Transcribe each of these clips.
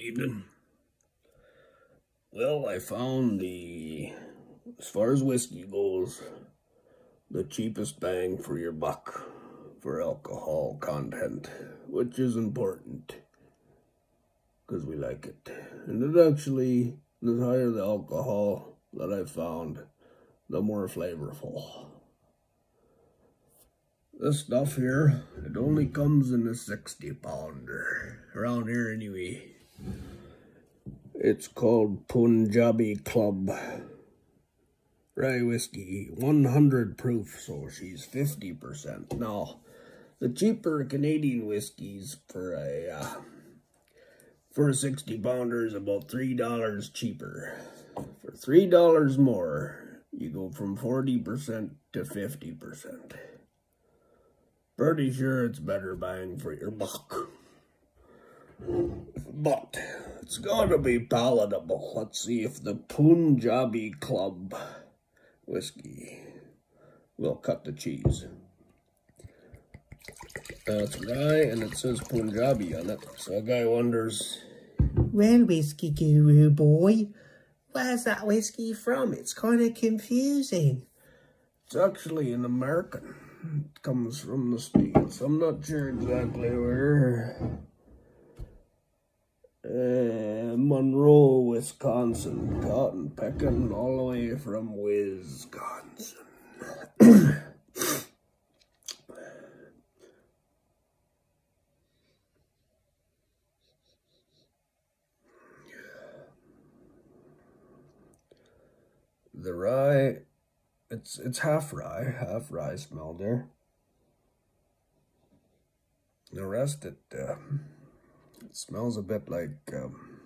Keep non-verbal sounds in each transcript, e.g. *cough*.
Evening. Well, I found the, as far as whiskey goes, the cheapest bang for your buck for alcohol content, which is important because we like it. And it actually, the higher the alcohol that I found, the more flavorful. This stuff here, it only comes in a 60 pounder, around here anyway. It's called Punjabi Club Rye Whiskey, 100 proof, so she's 50%. Now, the cheaper Canadian whiskeys for a, uh, for a 60 pounder is about $3 cheaper. For $3 more, you go from 40% to 50%. Pretty sure it's better bang for your buck. But it's gotta be palatable. Let's see if the Punjabi Club whiskey will cut the cheese. That's rye, and it says Punjabi on it. So a guy wonders... Well, whiskey guru boy, where's that whiskey from? It's kind of confusing. It's actually an American. It comes from the States. I'm not sure exactly where. Uh, Monroe, Wisconsin. Cotton picking all the way from Wisconsin. *coughs* the rye, it's it's half rye, half rye smell there. The rest, it uh, smells a bit like um,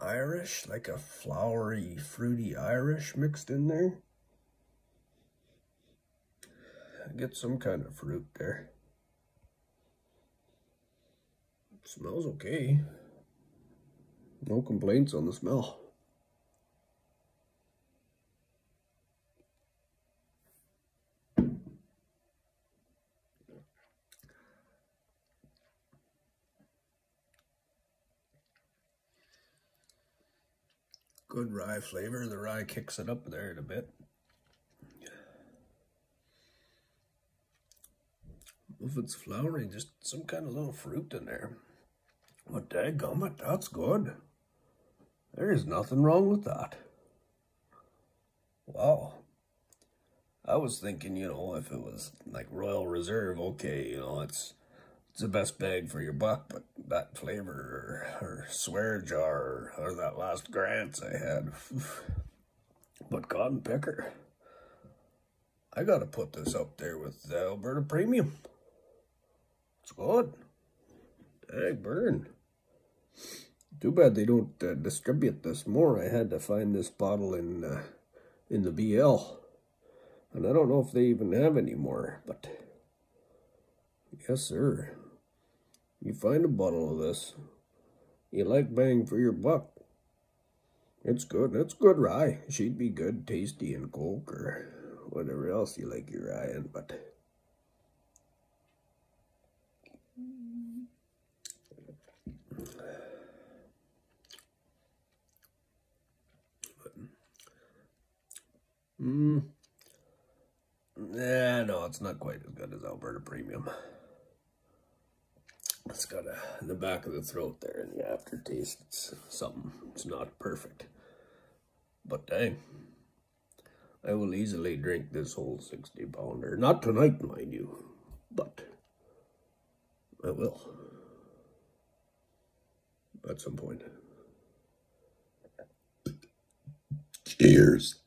Irish, like a flowery, fruity Irish mixed in there. I get some kind of fruit there. It smells okay. No complaints on the smell. Good rye flavor. The rye kicks it up there a bit. If it's flowery, just some kind of little fruit in there. But dadgummit, that's good. There's nothing wrong with that. Wow. I was thinking, you know, if it was like Royal Reserve, okay, you know, it's it's the best bag for your buck, but that flavor or, swear jar or, or that last Grants I had. *sighs* but Cotton Picker, I gotta put this up there with the Alberta Premium. It's good. Egg burn. Too bad they don't uh, distribute this more. I had to find this bottle in uh, in the BL. And I don't know if they even have any more, but yes, sir. You find a bottle of this. You like bang for your buck. It's good. It's good rye. She'd be good, tasty, and coke or whatever else you like your rye in, but... Mmm. Yeah, no, it's not quite as good as Alberta Premium. It's got a, in the back of the throat there in the aftertaste. It's something, it's not perfect. But dang, I will easily drink this whole 60 pounder. Not tonight, mind you, but I will. At some point. Cheers.